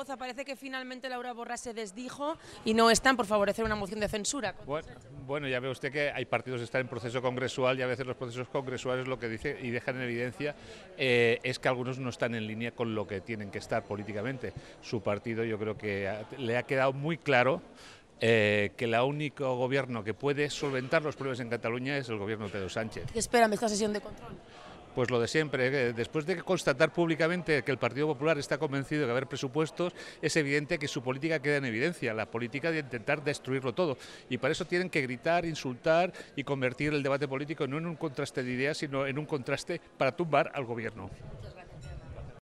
Zaragoza parece que finalmente Laura Borra se desdijo y no están por favorecer una moción de censura. Bueno, bueno, ya ve usted que hay partidos que están en proceso congresual y a veces los procesos congresuales lo que dice y dejan en evidencia eh, es que algunos no están en línea con lo que tienen que estar políticamente. Su partido yo creo que le ha quedado muy claro eh, que el único gobierno que puede solventar los problemas en Cataluña es el gobierno de Pedro Sánchez. ¿Qué esperan de esta sesión de control? Pues lo de siempre, después de constatar públicamente que el Partido Popular está convencido de que haber presupuestos, es evidente que su política queda en evidencia, la política de intentar destruirlo todo. Y para eso tienen que gritar, insultar y convertir el debate político no en un contraste de ideas, sino en un contraste para tumbar al gobierno.